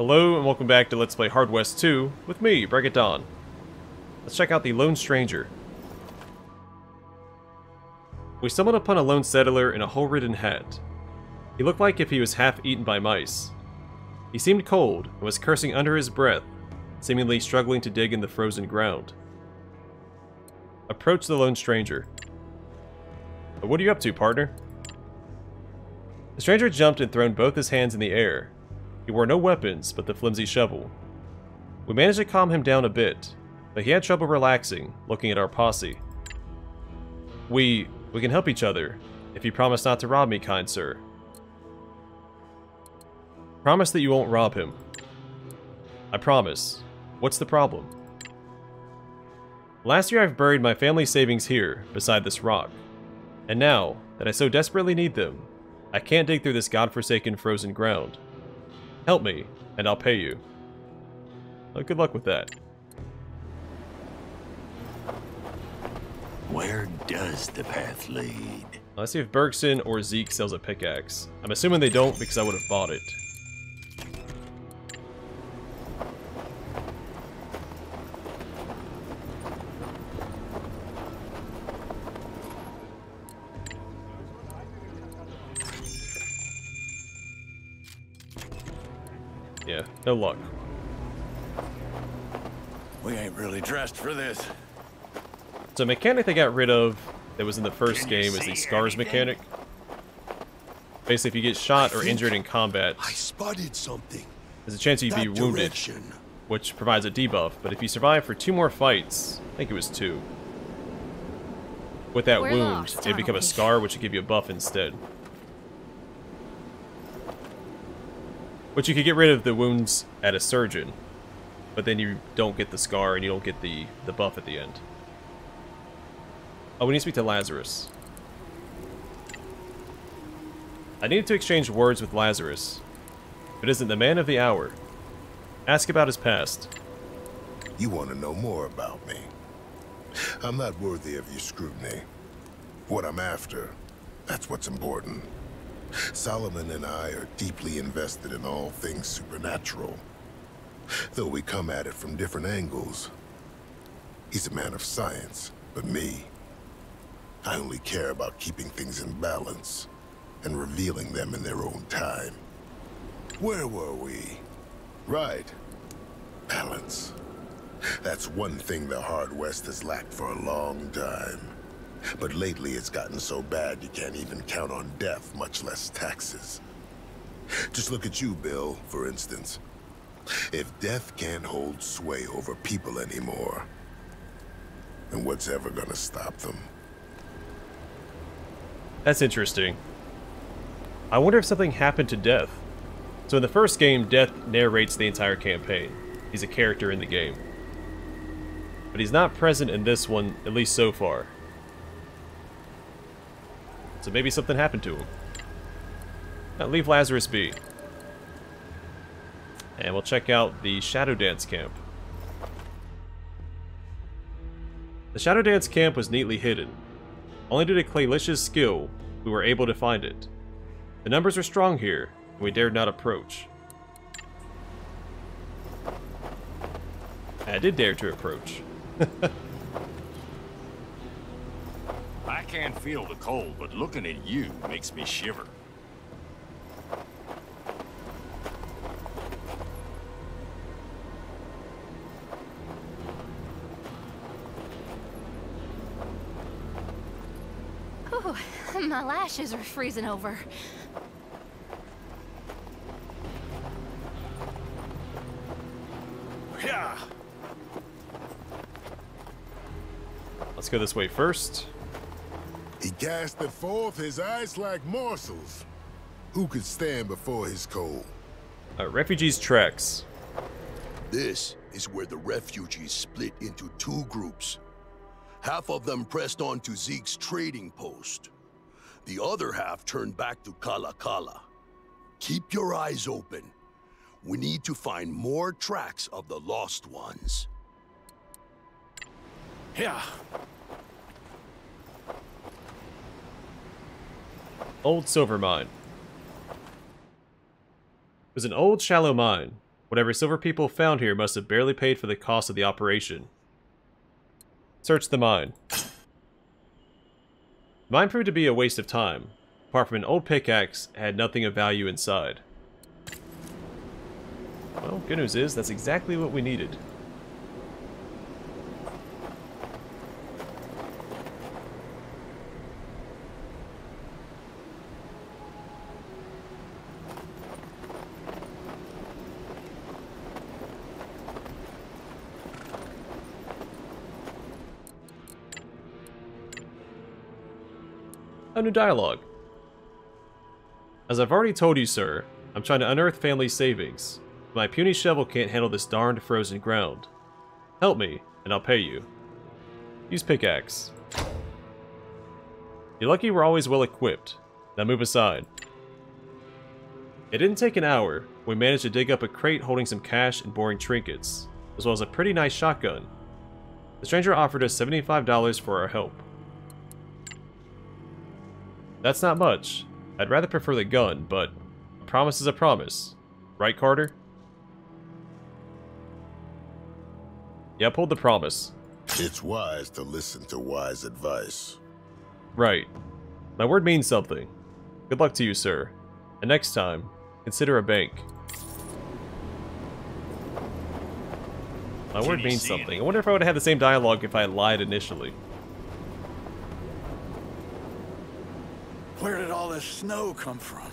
Hello and welcome back to Let's Play Hard West 2 with me, Dawn. Let's check out the Lone Stranger. We stumbled upon a lone settler in a hole-ridden hat. He looked like if he was half eaten by mice. He seemed cold and was cursing under his breath, seemingly struggling to dig in the frozen ground. Approach the Lone Stranger. What are you up to, partner? The stranger jumped and thrown both his hands in the air, he wore no weapons but the flimsy shovel. We managed to calm him down a bit, but he had trouble relaxing, looking at our posse. We... we can help each other, if you promise not to rob me, kind sir. Promise that you won't rob him. I promise. What's the problem? Last year I've buried my family savings here, beside this rock. And now, that I so desperately need them, I can't dig through this godforsaken frozen ground. Help me, and I'll pay you. Well, good luck with that. Where does the path lead? Let's see if Bergson or Zeke sells a pickaxe. I'm assuming they don't because I would have bought it. Yeah, no luck. We ain't really dressed for this. So mechanic they got rid of that was in the first game is the scars anything? mechanic. Basically, if you get shot or injured in combat, I spotted something. There's a chance you'd be wounded, direction. which provides a debuff. But if you survive for two more fights, I think it was two, with that We're wound, lost, it become a scar, which would give you a buff instead. But you could get rid of the wounds at a surgeon, but then you don't get the scar and you don't get the, the buff at the end. Oh, we need to speak to Lazarus. I need to exchange words with Lazarus. It isn't the man of the hour. Ask about his past. You want to know more about me. I'm not worthy of your scrutiny. What I'm after, that's what's important. Solomon and I are deeply invested in all things supernatural. Though we come at it from different angles. He's a man of science, but me, I only care about keeping things in balance and revealing them in their own time. Where were we? Right. Balance. That's one thing the Hard West has lacked for a long time. But lately it's gotten so bad you can't even count on death, much less taxes. Just look at you, Bill, for instance. If death can't hold sway over people anymore, then what's ever gonna stop them? That's interesting. I wonder if something happened to Death. So in the first game, Death narrates the entire campaign. He's a character in the game. But he's not present in this one, at least so far. So maybe something happened to him. Now leave Lazarus be. And we'll check out the Shadow Dance Camp. The Shadow Dance Camp was neatly hidden. Only due to Claylicia's skill, we were able to find it. The numbers were strong here, and we dared not approach. I did dare to approach. can't feel the cold, but looking at you makes me shiver. Oh, my lashes are freezing over. Yeah. Let's go this way first. He casteth forth his eyes like morsels. Who could stand before his cold? Uh, refugees tracks. This is where the refugees split into two groups. Half of them pressed on to Zeke's trading post. The other half turned back to Kala Kala. Keep your eyes open. We need to find more tracks of the lost ones. Yeah, Old silver mine. It was an old, shallow mine. Whatever silver people found here must have barely paid for the cost of the operation. Search the mine. The mine proved to be a waste of time. Apart from an old pickaxe, had nothing of value inside. Well, good news is, that's exactly what we needed. A new dialogue. As I've already told you, sir, I'm trying to unearth family savings. My puny shovel can't handle this darned frozen ground. Help me, and I'll pay you. Use pickaxe. You're lucky we're always well equipped. Now move aside. It didn't take an hour. We managed to dig up a crate holding some cash and boring trinkets, as well as a pretty nice shotgun. The stranger offered us $75 for our help. That's not much. I'd rather prefer the gun, but a promise is a promise. Right, Carter? Yeah, I pulled the promise. It's wise to listen to wise advice. Right. My word means something. Good luck to you, sir. And next time, consider a bank. My Can word means something. I wonder if I would have had the same dialogue if I lied initially. Where did all this snow come from?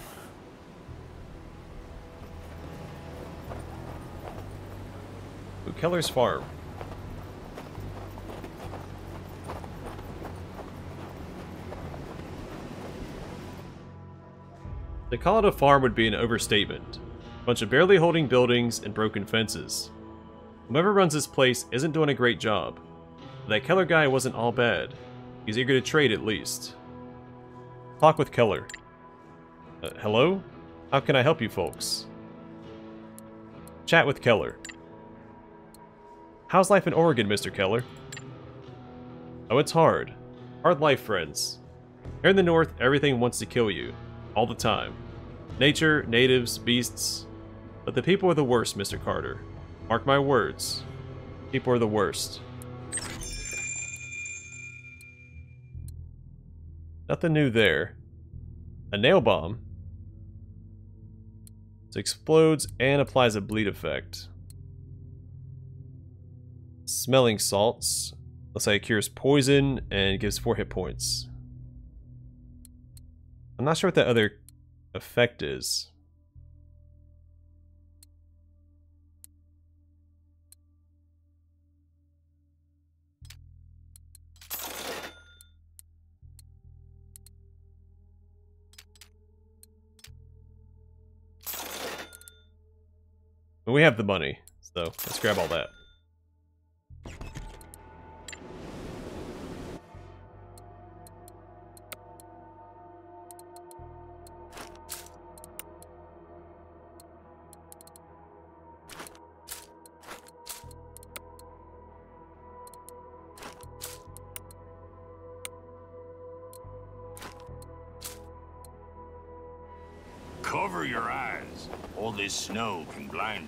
Keller's farm. To call it a farm would be an overstatement. A bunch of barely holding buildings and broken fences. Whoever runs this place isn't doing a great job. But that Keller guy wasn't all bad. He's eager to trade at least. Talk with Keller. Uh, hello? How can I help you folks? Chat with Keller. How's life in Oregon, Mr. Keller? Oh, it's hard. Hard life, friends. Here in the north, everything wants to kill you. All the time. Nature, natives, beasts. But the people are the worst, Mr. Carter. Mark my words. People are the worst. Nothing new there. A nail bomb. It explodes and applies a bleed effect. Smelling salts. Let's say it cures poison and gives 4 hit points. I'm not sure what that other effect is. But we have the money, so let's grab all that. Cover your eyes. All this snow can blind.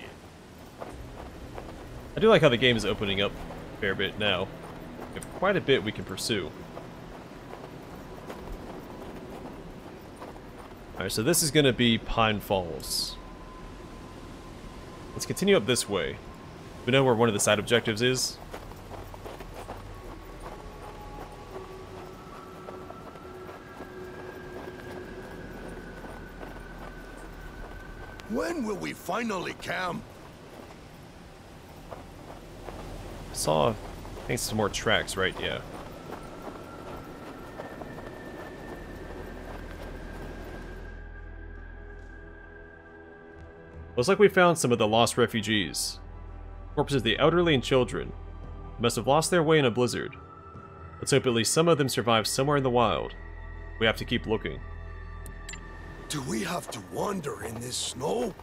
I do like how the game is opening up a fair bit now. We have quite a bit we can pursue. Alright, so this is going to be Pine Falls. Let's continue up this way. We know where one of the side objectives is. When will we finally camp? Saw, I think some more tracks, right? Yeah. Looks like we found some of the lost refugees. Corpses of the elderly and children. Must have lost their way in a blizzard. Let's hope at least some of them survive somewhere in the wild. We have to keep looking. Do we have to wander in this snow?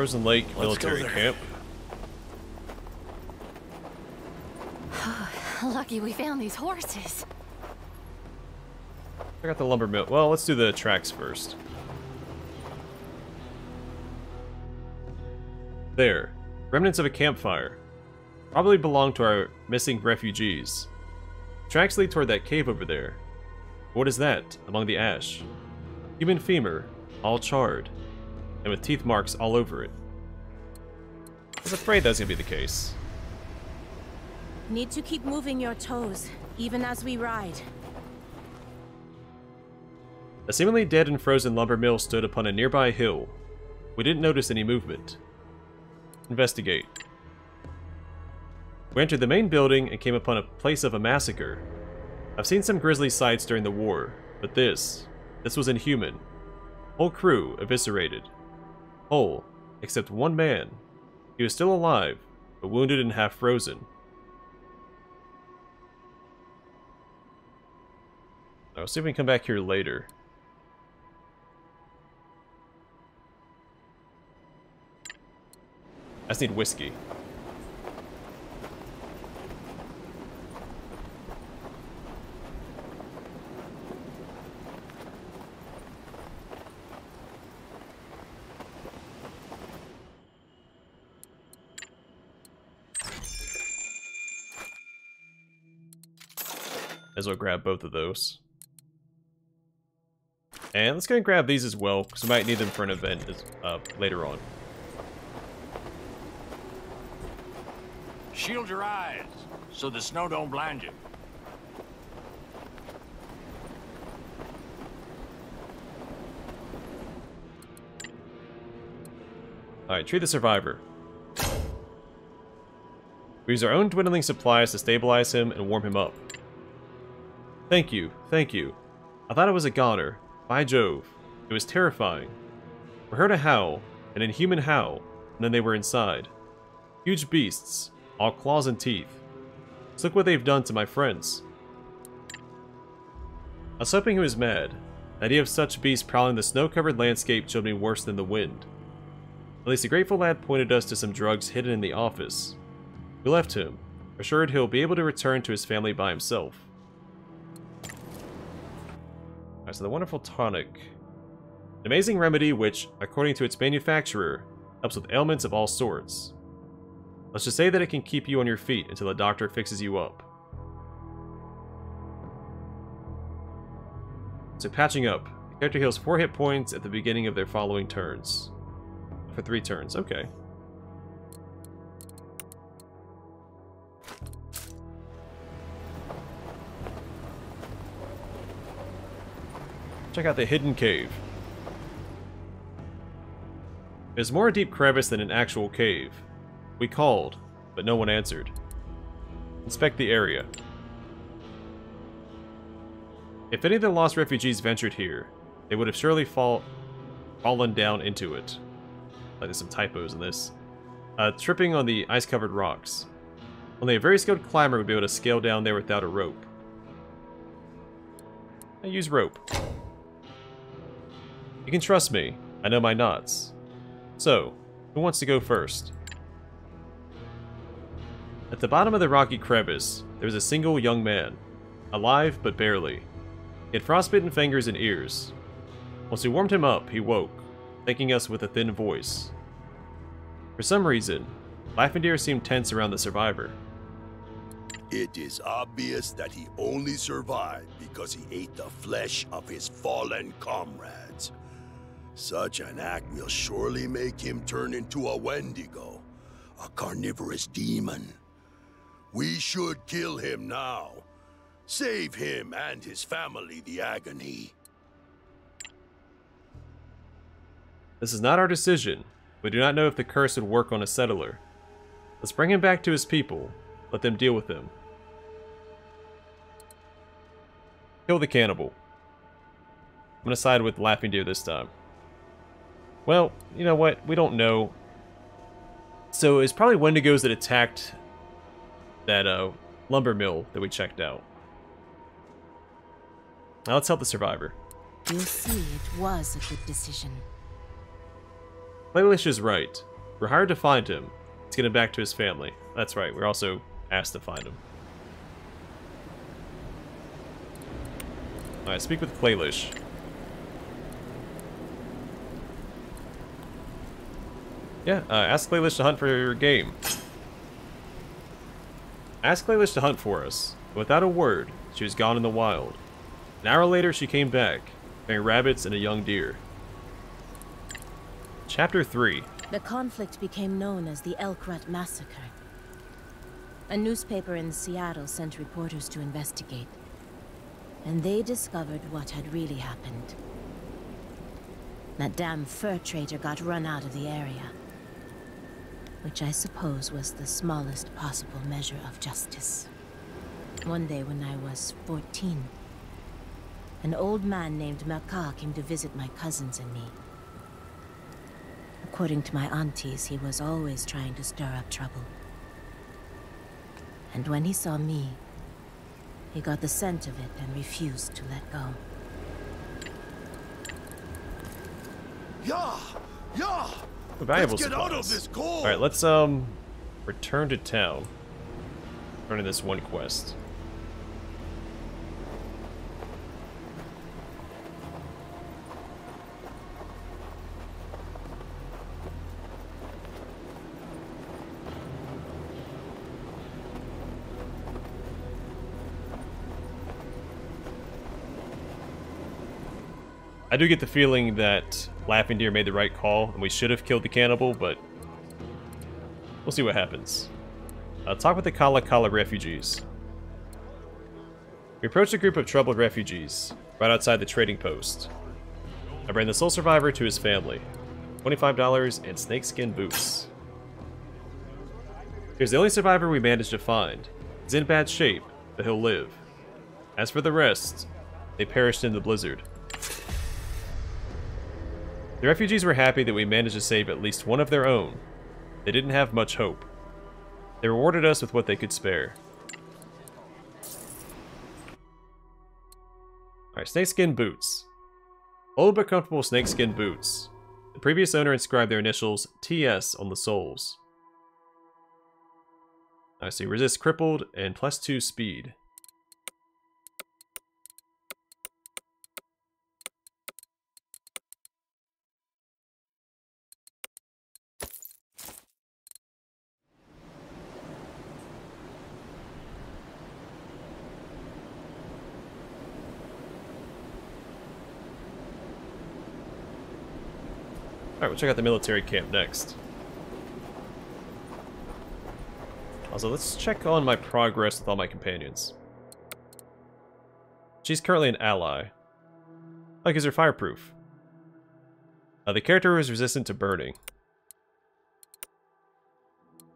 Frozen Lake Military Camp. Lucky we found these horses. I got the lumber mill. Well, let's do the tracks first. There. Remnants of a campfire. Probably belong to our missing refugees. Tracks lead toward that cave over there. What is that, among the ash? Human femur, all charred and with teeth marks all over it. I was afraid that was going to be the case. Need to keep moving your toes, even as we ride. A seemingly dead and frozen lumber mill stood upon a nearby hill. We didn't notice any movement. Investigate. We entered the main building and came upon a place of a massacre. I've seen some grisly sights during the war, but this, this was inhuman. Whole crew eviscerated. Whole, except one man. He was still alive, but wounded and half frozen. I'll see if we can come back here later. I just need whiskey. As well grab both of those. And let's go and grab these as well, because we might need them for an event as, uh, later on. Shield your eyes, so the snow don't blind you. Alright, treat the survivor. We use our own dwindling supplies to stabilize him and warm him up. Thank you, thank you. I thought it was a goner. By Jove. It was terrifying. We heard a howl, an inhuman howl, and then they were inside. Huge beasts, all claws and teeth. Just look what they've done to my friends. I was hoping he was mad. The idea of such beasts prowling the snow-covered landscape chilled me worse than the wind. At least the grateful lad pointed us to some drugs hidden in the office. We left him, assured he'll be able to return to his family by himself. Alright, so the wonderful tonic. An amazing remedy which, according to its manufacturer, helps with ailments of all sorts. Let's just say that it can keep you on your feet until the doctor fixes you up. So patching up. The character heals 4 hit points at the beginning of their following turns. For 3 turns, okay. Check out the hidden cave. It's more a deep crevice than an actual cave. We called, but no one answered. Inspect the area. If any of the lost refugees ventured here, they would have surely fall, fallen down into it. Like there's some typos in this. Uh, tripping on the ice-covered rocks. Only a very skilled climber would be able to scale down there without a rope. I use rope. You can trust me. I know my knots. So, who wants to go first? At the bottom of the rocky crevice, there was a single young man. Alive, but barely. He had frostbitten fingers and ears. Once we warmed him up, he woke, thanking us with a thin voice. For some reason, Laughing Deer seemed tense around the survivor. It is obvious that he only survived because he ate the flesh of his fallen comrades. Such an act will surely make him turn into a Wendigo, a carnivorous demon. We should kill him now. Save him and his family the agony. This is not our decision. We do not know if the curse would work on a settler. Let's bring him back to his people. Let them deal with him. Kill the cannibal. I'm gonna side with Laughing Deer this time. Well, you know what? We don't know. So it's probably Wendigos that attacked that uh, lumber mill that we checked out. Now let's help the survivor. You'll see it was a good decision. Playlist is right. We're hired to find him. Let's get him back to his family. That's right, we're also asked to find him. Alright, speak with Playlish. Yeah, uh, ask Claylish to hunt for your game. Ask Claylish to hunt for us. Without a word, she was gone in the wild. An hour later, she came back, carrying rabbits and a young deer. Chapter 3 The conflict became known as the Elk Rut Massacre. A newspaper in Seattle sent reporters to investigate. And they discovered what had really happened. That damn fur trader got run out of the area. Which I suppose was the smallest possible measure of justice. One day when I was 14, an old man named Merkar came to visit my cousins and me. According to my aunties, he was always trying to stir up trouble. And when he saw me, he got the scent of it and refused to let go. Yeah! Yeah! Valuable Let's get out of this cold! Alright, let's, um, return to town. Running this one quest. I do get the feeling that Laughing Deer made the right call, and we should have killed the cannibal, but we'll see what happens. Uh, talk with the Kala Kala refugees. We approached a group of troubled refugees, right outside the trading post. I bring the sole survivor to his family. $25 and snakeskin boots. Here's the only survivor we managed to find. He's in bad shape, but he'll live. As for the rest, they perished in the blizzard. The refugees were happy that we managed to save at least one of their own. They didn't have much hope. They rewarded us with what they could spare. Alright, snakeskin boots. Old but comfortable snakeskin boots. The previous owner inscribed their initials TS on the soles. I see resist crippled and plus 2 speed. Check out the military camp next. Also, let's check on my progress with all my companions. She's currently an ally. Like, is her fireproof? Uh, the character is resistant to burning.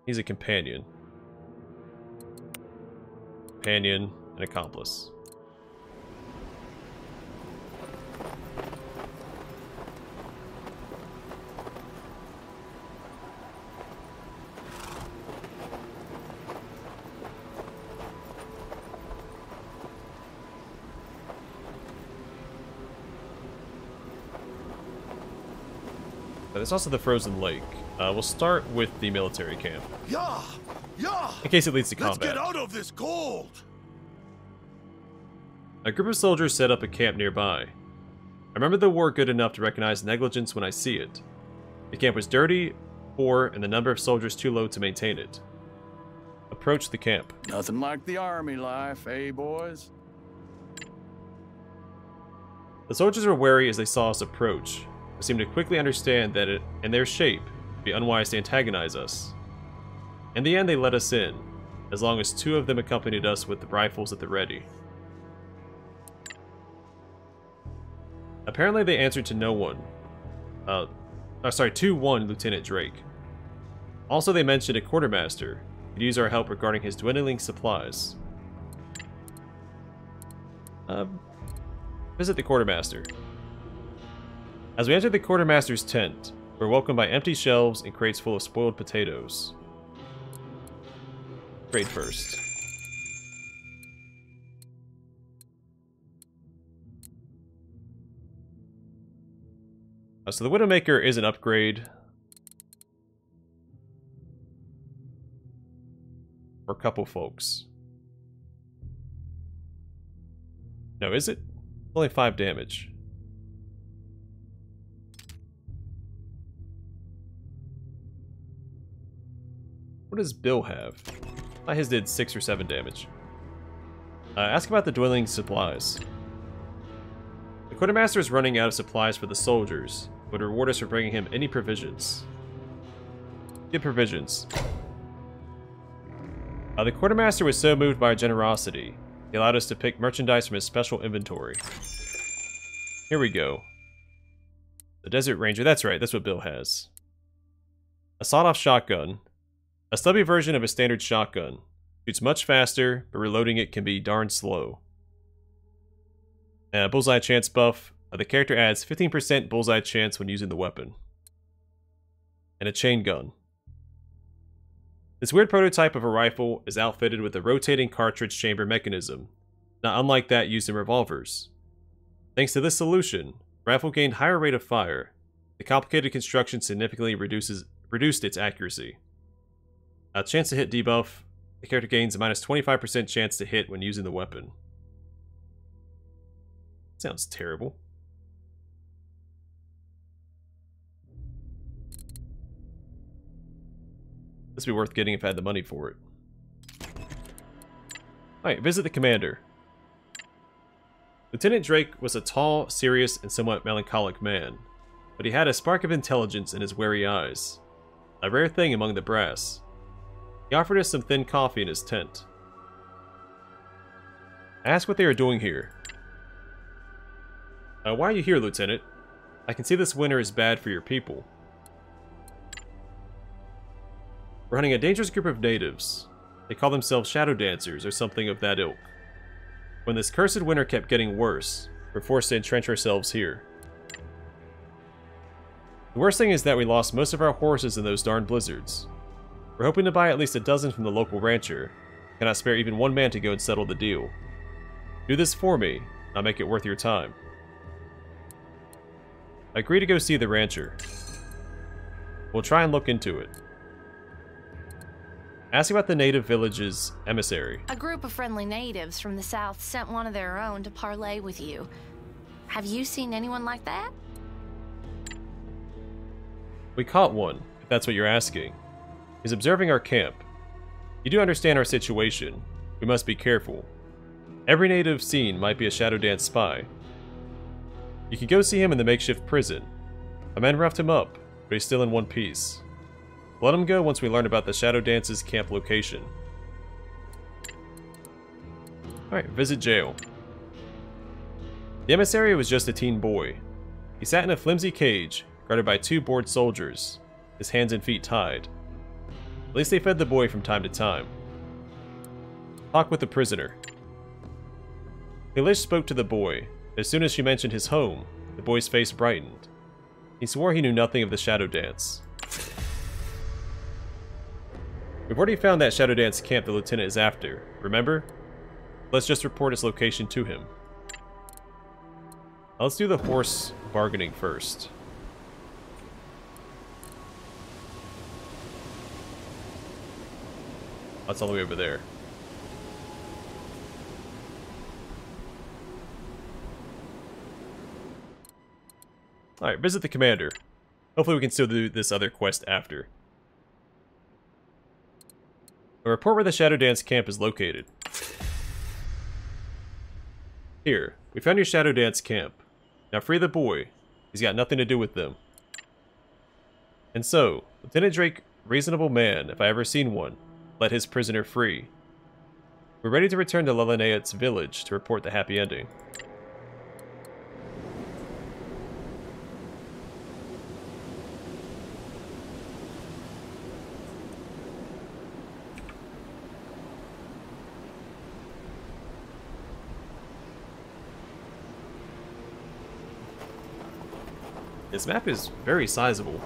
He's a companion. Companion, and accomplice. But there's also the frozen lake. Uh, we'll start with the military camp, Yeah! Yeah! in case it leads to combat. Let's get out of this cold! A group of soldiers set up a camp nearby. I remember the war good enough to recognize negligence when I see it. The camp was dirty, poor, and the number of soldiers too low to maintain it. Approach the camp. Nothing like the army life, eh, boys? The soldiers were wary as they saw us approach, seemed to quickly understand that it, in their shape, would be unwise to antagonize us. In the end, they let us in, as long as two of them accompanied us with the rifles at the ready. Apparently, they answered to no one. Uh, oh, sorry, to one Lieutenant Drake. Also, they mentioned a quartermaster could use our help regarding his dwindling supplies. Uh, visit the quartermaster. As we enter the quartermaster's tent, we're welcomed by empty shelves and crates full of spoiled potatoes. Trade first. Uh, so the Widowmaker is an upgrade. For a couple folks. No, is it? Only 5 damage. What does Bill have? I his did 6 or 7 damage. Uh, ask about the dwelling supplies. The quartermaster is running out of supplies for the soldiers, but reward us for bringing him any provisions. Get provisions. Uh, the quartermaster was so moved by our generosity, he allowed us to pick merchandise from his special inventory. Here we go. The Desert Ranger, that's right, that's what Bill has. A sawed-off shotgun. A stubby version of a standard shotgun. Shoots much faster, but reloading it can be darn slow. A bullseye chance buff. Uh, the character adds 15% bullseye chance when using the weapon. And a chain gun. This weird prototype of a rifle is outfitted with a rotating cartridge chamber mechanism, not unlike that used in revolvers. Thanks to this solution, rifle gained higher rate of fire. The complicated construction significantly reduces reduced its accuracy. A chance to hit debuff, the character gains a minus 25% chance to hit when using the weapon. Sounds terrible. This would be worth getting if I had the money for it. Alright, visit the commander. Lieutenant Drake was a tall, serious, and somewhat melancholic man, but he had a spark of intelligence in his wary eyes. A rare thing among the brass. He offered us some thin coffee in his tent. I asked what they were doing here. Uh, why are you here, Lieutenant? I can see this winter is bad for your people. We're hunting a dangerous group of natives. They call themselves Shadow Dancers or something of that ilk. When this cursed winter kept getting worse, we're forced to entrench ourselves here. The worst thing is that we lost most of our horses in those darn blizzards. We're hoping to buy at least a dozen from the local rancher. Cannot spare even one man to go and settle the deal. Do this for me, I'll make it worth your time. I agree to go see the rancher. We'll try and look into it. Ask about the native village's emissary. A group of friendly natives from the south sent one of their own to parley with you. Have you seen anyone like that? We caught one, if that's what you're asking. He's observing our camp. You do understand our situation. We must be careful. Every native seen might be a Shadow Dance spy. You can go see him in the makeshift prison. A man roughed him up, but he's still in one piece. Let him go once we learn about the Shadow Dance's camp location. Alright, visit jail. The emissary was just a teen boy. He sat in a flimsy cage, guarded by two bored soldiers, his hands and feet tied. At least they fed the boy from time to time. Talk with the prisoner. Kalish spoke to the boy. As soon as she mentioned his home, the boy's face brightened. He swore he knew nothing of the Shadow Dance. We've already found that Shadow Dance camp the Lieutenant is after, remember? Let's just report its location to him. Let's do the horse bargaining first. That's all the way over there. Alright, visit the commander. Hopefully we can still do this other quest after. A report where the Shadow Dance camp is located. Here, we found your Shadow Dance camp. Now free the boy. He's got nothing to do with them. And so, Lieutenant Drake, reasonable man, if I ever seen one, let his prisoner free. We're ready to return to Lelenaet's village to report the happy ending. This map is very sizable.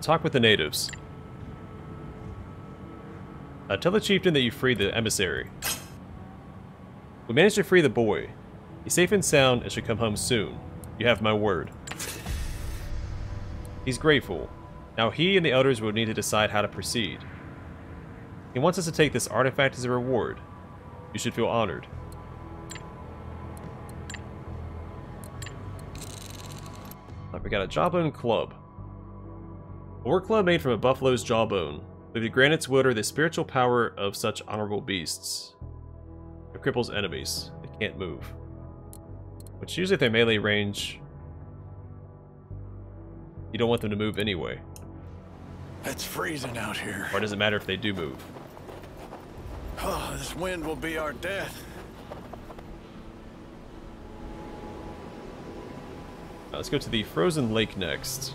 Talk with the natives. Uh, tell the chieftain that you freed the emissary. We managed to free the boy. He's safe and sound and should come home soon. You have my word. He's grateful. Now he and the elders will need to decide how to proceed. He wants us to take this artifact as a reward. You should feel honored. Right, we got a jawbone club. A war club made from a buffalo's jawbone. With the granite's wood wielder the spiritual power of such honorable beasts. It cripples enemies. They can't move. Which usually if they melee range, you don't want them to move anyway. It's freezing out here. Or does it matter if they do move? Oh, this wind will be our death. Let's go to the frozen lake next.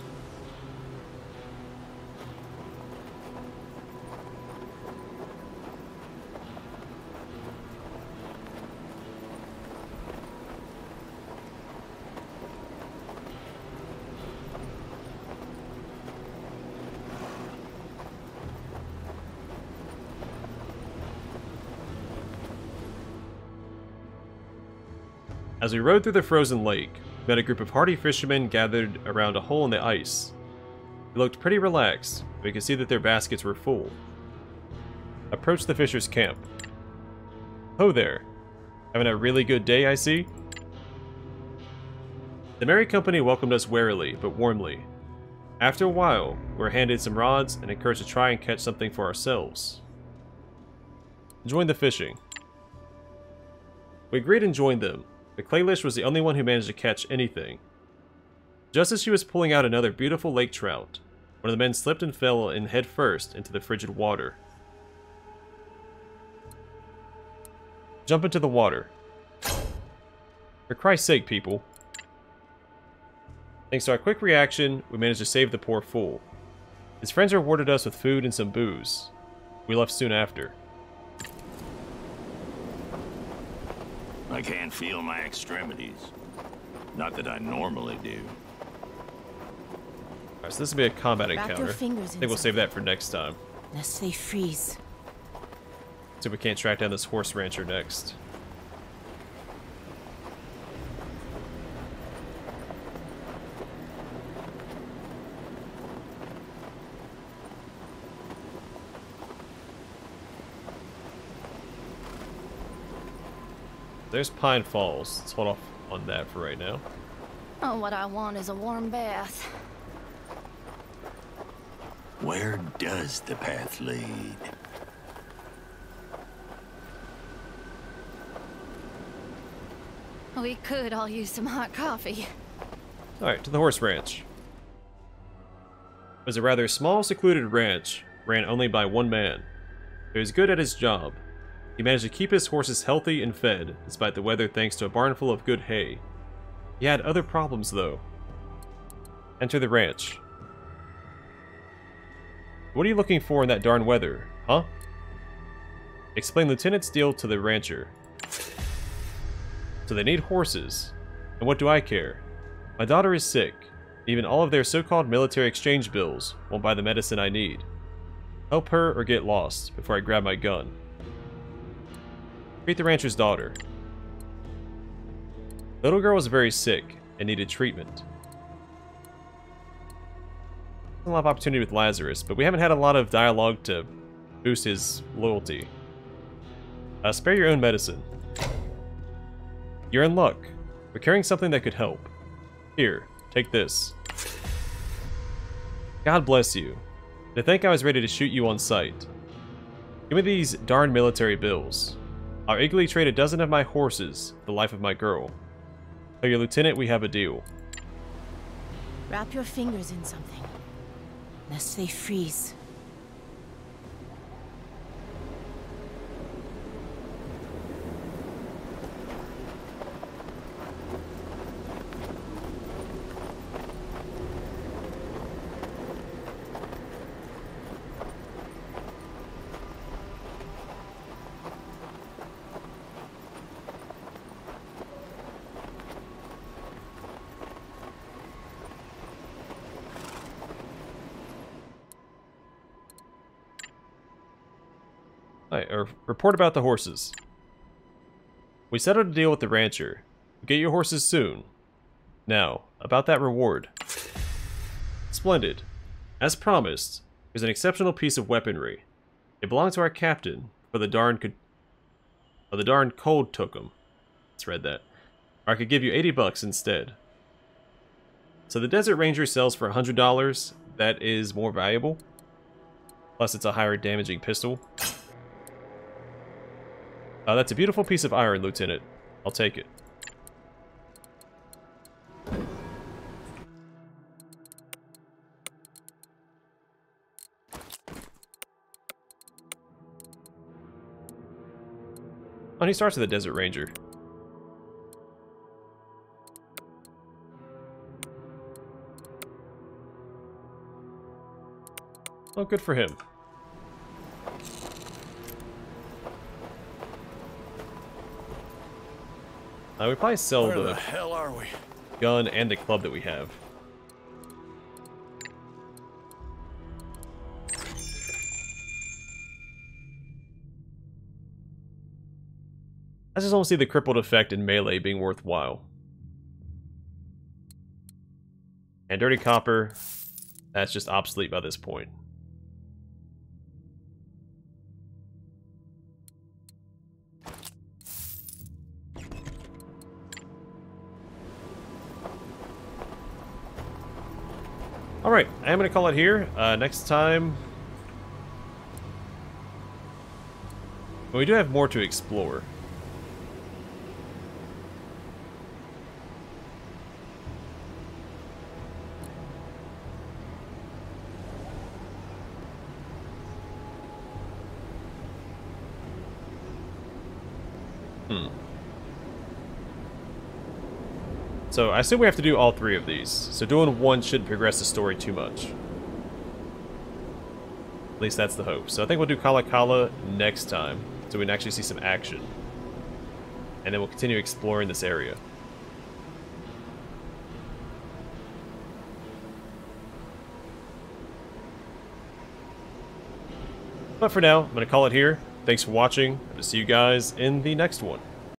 We rode through the frozen lake, met a group of hardy fishermen gathered around a hole in the ice. They looked pretty relaxed, but we could see that their baskets were full. Approached the fishers' camp. Ho there. Having a really good day, I see? The merry company welcomed us warily, but warmly. After a while, we were handed some rods and encouraged to try and catch something for ourselves. Join the fishing. We agreed and joined them, but Claylish was the only one who managed to catch anything. Just as she was pulling out another beautiful lake trout, one of the men slipped and fell in head first into the frigid water. Jump into the water. For Christ's sake, people. Thanks to our quick reaction, we managed to save the poor fool. His friends rewarded us with food and some booze. We left soon after. I can't feel my extremities. Not that I normally do. Alright, so this will be a combat Wrap your encounter. I think we'll save that for next time. Lest they freeze. See if we can't track down this horse rancher next. There's Pine Falls. Let's hold off on that for right now. Oh, what I want is a warm bath. Where does the path lead? We could all use some hot coffee. Alright, to the horse ranch. It was a rather small, secluded ranch, ran only by one man. He was good at his job. He managed to keep his horses healthy and fed, despite the weather thanks to a barn full of good hay. He had other problems, though. Enter the ranch. What are you looking for in that darn weather, huh? Explain Lieutenant's deal to the rancher. So they need horses. And what do I care? My daughter is sick. Even all of their so-called military exchange bills won't buy the medicine I need. Help her or get lost before I grab my gun. Treat the rancher's daughter. The little girl was very sick and needed treatment. A lot of opportunity with Lazarus, but we haven't had a lot of dialogue to boost his loyalty. Uh, spare your own medicine. You're in luck. We're carrying something that could help. Here, take this. God bless you. To think I was ready to shoot you on sight. Give me these darn military bills. I'll eagerly trade a dozen of my horses the life of my girl. Tell your lieutenant we have a deal. Wrap your fingers in something. Lest they freeze. Alright, or report about the horses. We settled a deal with the rancher. Get your horses soon. Now, about that reward. Splendid. As promised, there's an exceptional piece of weaponry. It belonged to our captain, but the darn could... But the darn cold took him. Let's read that. Or I could give you 80 bucks instead. So the Desert Ranger sells for $100. That is more valuable. Plus it's a higher damaging pistol. Uh, that's a beautiful piece of iron, Lieutenant. I'll take it. Oh, he starts with the Desert Ranger. Oh, good for him. Uh, we probably sell Where the, the hell are we? gun and the club that we have. I just don't see the crippled effect in melee being worthwhile. And Dirty Copper, that's just obsolete by this point. Alright, I am going to call it here. Uh, next time... We do have more to explore. So I assume we have to do all three of these. So doing one shouldn't progress the story too much. At least that's the hope. So I think we'll do Kala Kala next time. So we can actually see some action. And then we'll continue exploring this area. But for now, I'm going to call it here. Thanks for watching. I'll see you guys in the next one.